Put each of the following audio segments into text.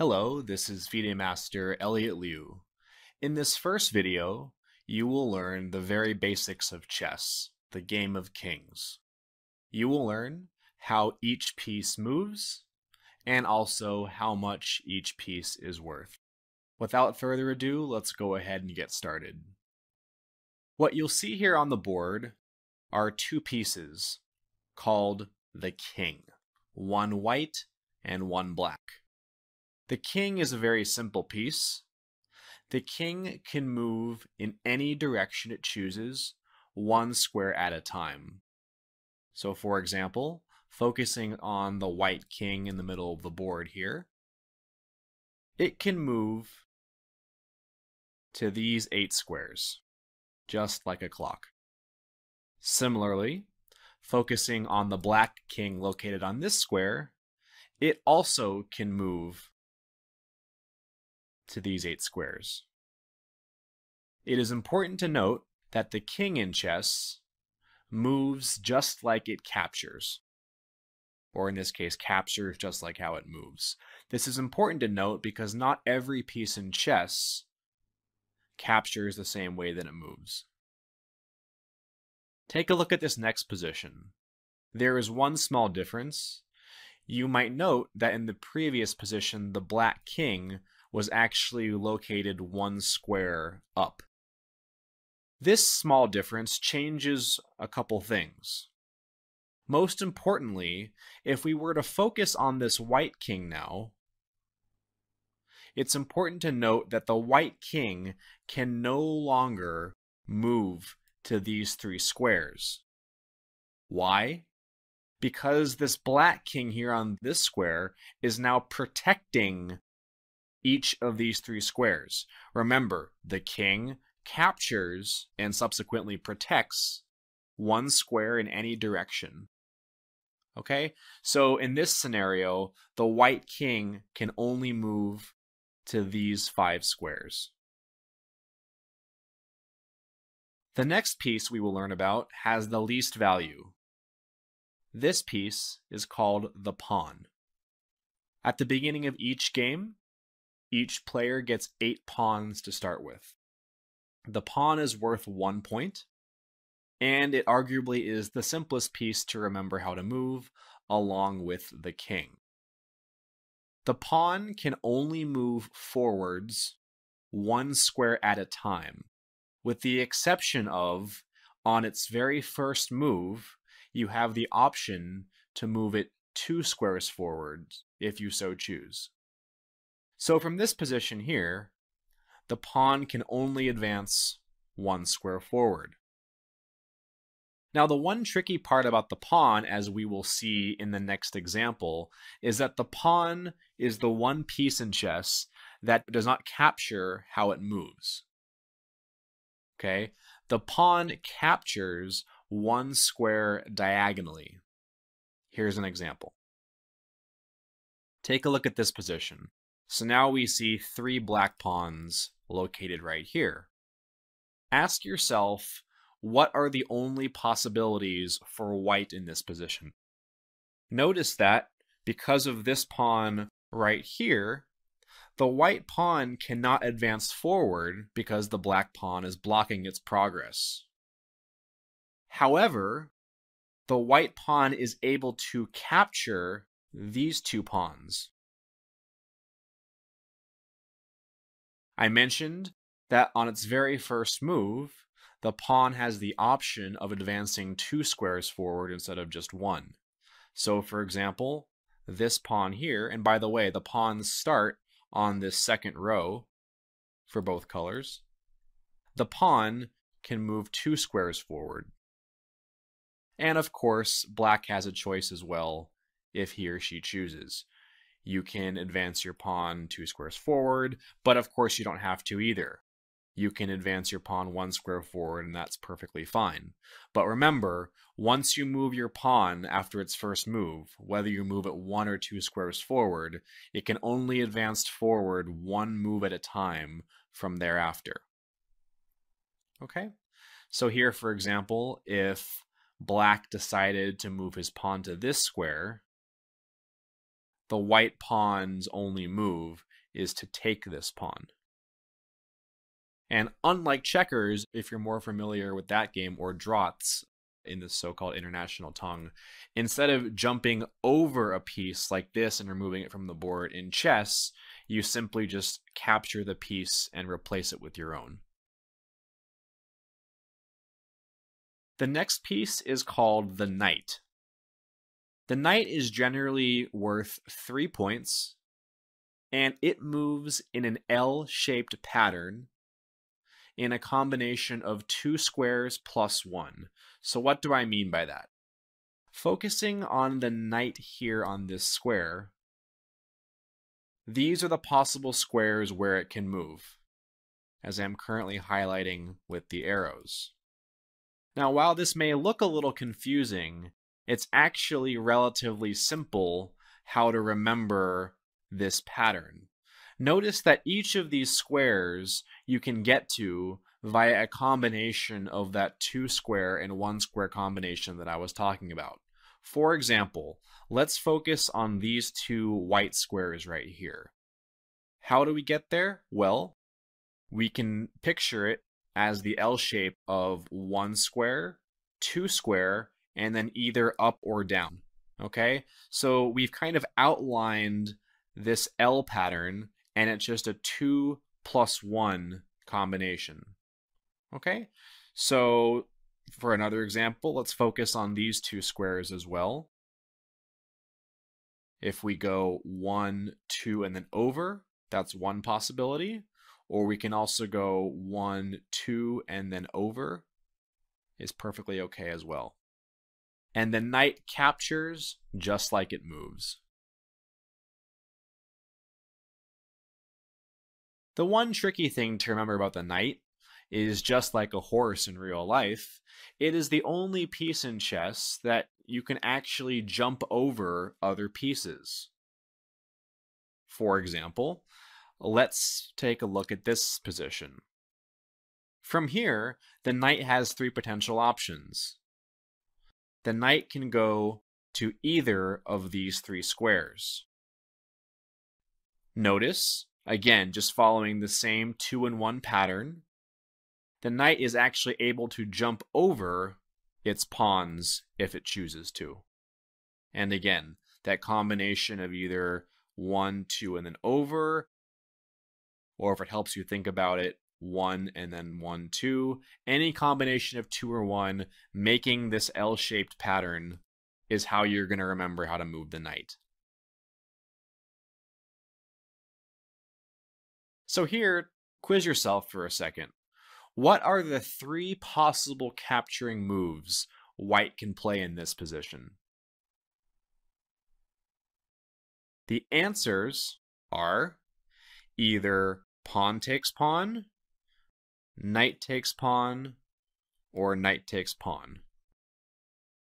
Hello, this is FIDE Master Elliott Liu. In this first video, you will learn the very basics of chess, the game of kings. You will learn how each piece moves, and also how much each piece is worth. Without further ado, let's go ahead and get started. What you'll see here on the board are two pieces called the king, one white and one black. The king is a very simple piece. The king can move in any direction it chooses, one square at a time. So for example, focusing on the white king in the middle of the board here, it can move to these eight squares, just like a clock. Similarly, focusing on the black king located on this square, it also can move to these eight squares. It is important to note that the king in chess moves just like it captures. Or in this case, captures just like how it moves. This is important to note because not every piece in chess captures the same way that it moves. Take a look at this next position. There is one small difference. You might note that in the previous position, the black king was actually located one square up. This small difference changes a couple things. Most importantly, if we were to focus on this white king now, it's important to note that the white king can no longer move to these three squares. Why? Because this black king here on this square is now protecting each of these three squares. Remember, the king captures and subsequently protects one square in any direction. Okay, so in this scenario, the white king can only move to these five squares. The next piece we will learn about has the least value. This piece is called the pawn. At the beginning of each game, each player gets eight pawns to start with. The pawn is worth one point, and it arguably is the simplest piece to remember how to move, along with the king. The pawn can only move forwards one square at a time, with the exception of on its very first move, you have the option to move it two squares forward if you so choose. So from this position here, the pawn can only advance one square forward. Now, the one tricky part about the pawn, as we will see in the next example, is that the pawn is the one piece in chess that does not capture how it moves. Okay? The pawn captures one square diagonally. Here's an example. Take a look at this position. So now we see three black pawns located right here. Ask yourself, what are the only possibilities for white in this position? Notice that because of this pawn right here, the white pawn cannot advance forward because the black pawn is blocking its progress. However, the white pawn is able to capture these two pawns. I mentioned that on its very first move, the pawn has the option of advancing two squares forward instead of just one. So for example, this pawn here, and by the way, the pawns start on this second row for both colors, the pawn can move two squares forward. And of course, black has a choice as well if he or she chooses you can advance your pawn two squares forward, but of course you don't have to either. You can advance your pawn one square forward, and that's perfectly fine. But remember, once you move your pawn after its first move, whether you move it one or two squares forward, it can only advance forward one move at a time from thereafter. Okay? So here, for example, if black decided to move his pawn to this square, the white pawn's only move is to take this pawn. And unlike checkers, if you're more familiar with that game, or draughts in the so called international tongue, instead of jumping over a piece like this and removing it from the board in chess, you simply just capture the piece and replace it with your own. The next piece is called the knight. The knight is generally worth three points, and it moves in an L shaped pattern in a combination of two squares plus one. So, what do I mean by that? Focusing on the knight here on this square, these are the possible squares where it can move, as I'm currently highlighting with the arrows. Now, while this may look a little confusing, it's actually relatively simple how to remember this pattern. Notice that each of these squares you can get to via a combination of that two square and one square combination that I was talking about. For example, let's focus on these two white squares right here. How do we get there? Well, we can picture it as the L shape of one square, two square, and then either up or down. Okay, so we've kind of outlined this L pattern, and it's just a two plus one combination. Okay, so for another example, let's focus on these two squares as well. If we go one, two, and then over, that's one possibility. Or we can also go one, two, and then over is perfectly okay as well. And the knight captures just like it moves. The one tricky thing to remember about the knight is just like a horse in real life, it is the only piece in chess that you can actually jump over other pieces. For example, Let's take a look at this position. From here, the knight has three potential options. The knight can go to either of these three squares. Notice, again, just following the same two and one pattern, the knight is actually able to jump over its pawns if it chooses to. And again, that combination of either one, two, and then over, or if it helps you think about it, one and then one, two. Any combination of two or one making this L shaped pattern is how you're going to remember how to move the knight. So, here, quiz yourself for a second. What are the three possible capturing moves white can play in this position? The answers are either pawn takes pawn, knight takes pawn, or knight takes pawn.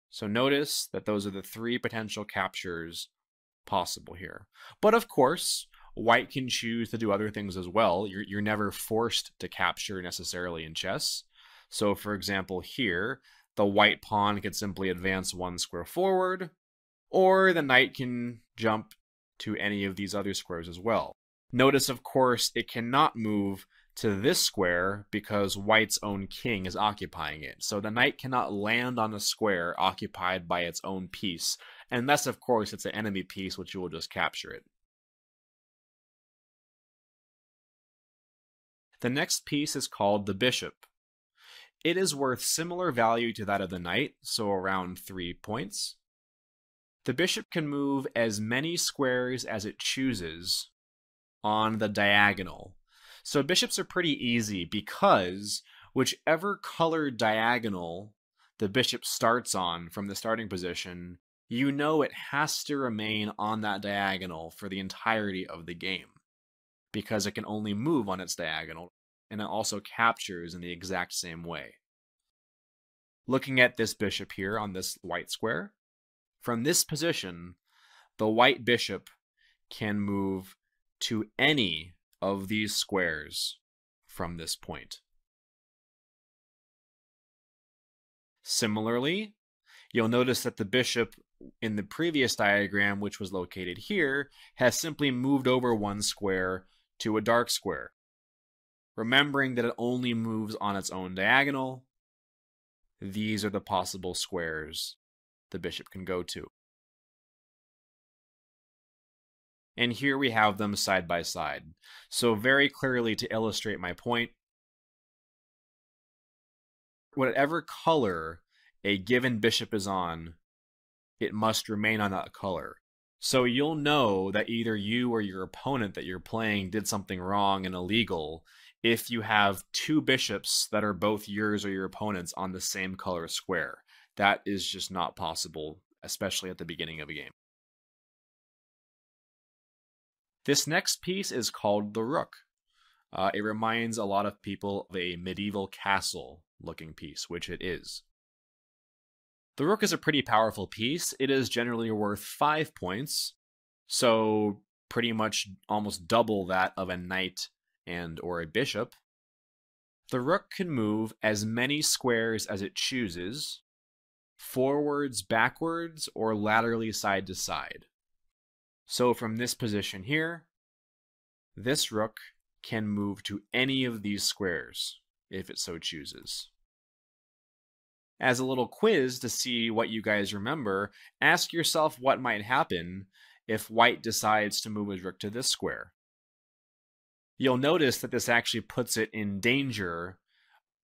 So notice that those are the three potential captures possible here. But of course, white can choose to do other things as well. You're, you're never forced to capture necessarily in chess. So for example, here, the white pawn could simply advance one square forward, or the knight can jump to any of these other squares as well. Notice, of course, it cannot move to this square because white's own king is occupying it. So the knight cannot land on a square occupied by its own piece, unless, of course, it's an enemy piece, which you will just capture it. The next piece is called the bishop. It is worth similar value to that of the knight, so around 3 points. The bishop can move as many squares as it chooses, on the diagonal. So bishops are pretty easy because whichever color diagonal the bishop starts on from the starting position, you know it has to remain on that diagonal for the entirety of the game because it can only move on its diagonal and it also captures in the exact same way. Looking at this bishop here on this white square, from this position, the white bishop can move to any of these squares from this point. Similarly, you'll notice that the bishop in the previous diagram, which was located here, has simply moved over one square to a dark square. Remembering that it only moves on its own diagonal, these are the possible squares the bishop can go to. And here we have them side by side. So very clearly to illustrate my point, whatever color a given bishop is on, it must remain on that color. So you'll know that either you or your opponent that you're playing did something wrong and illegal if you have two bishops that are both yours or your opponent's on the same color square. That is just not possible, especially at the beginning of a game. This next piece is called the Rook. Uh, it reminds a lot of people of a medieval castle looking piece, which it is. The rook is a pretty powerful piece. It is generally worth 5 points, so pretty much almost double that of a knight and or a bishop. The rook can move as many squares as it chooses, forwards, backwards, or laterally side to side. So from this position here, this rook can move to any of these squares if it so chooses. As a little quiz to see what you guys remember, ask yourself what might happen if white decides to move his rook to this square. You'll notice that this actually puts it in danger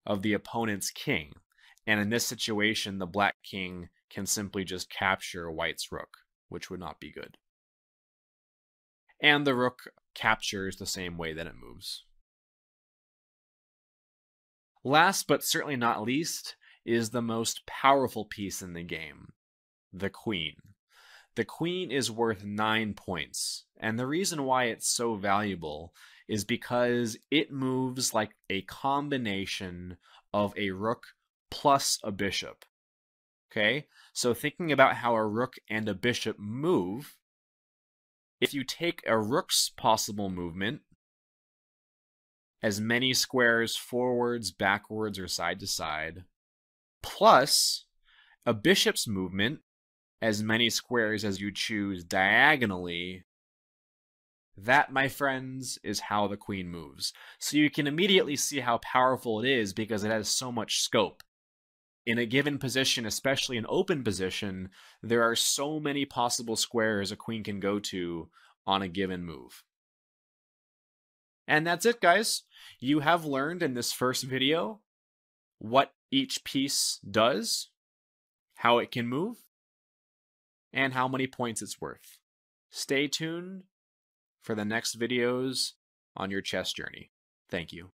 of the opponent's king. And in this situation, the black king can simply just capture white's rook, which would not be good. And the rook captures the same way that it moves. Last but certainly not least is the most powerful piece in the game the queen. The queen is worth nine points, and the reason why it's so valuable is because it moves like a combination of a rook plus a bishop. Okay, so thinking about how a rook and a bishop move, if you take a rook's possible movement, as many squares forwards, backwards, or side to side, plus a bishop's movement, as many squares as you choose diagonally. That, my friends, is how the queen moves. So you can immediately see how powerful it is because it has so much scope. In a given position, especially an open position, there are so many possible squares a queen can go to on a given move. And that's it, guys. You have learned in this first video what each piece does, how it can move, and how many points it's worth. Stay tuned for the next videos on your chess journey. Thank you.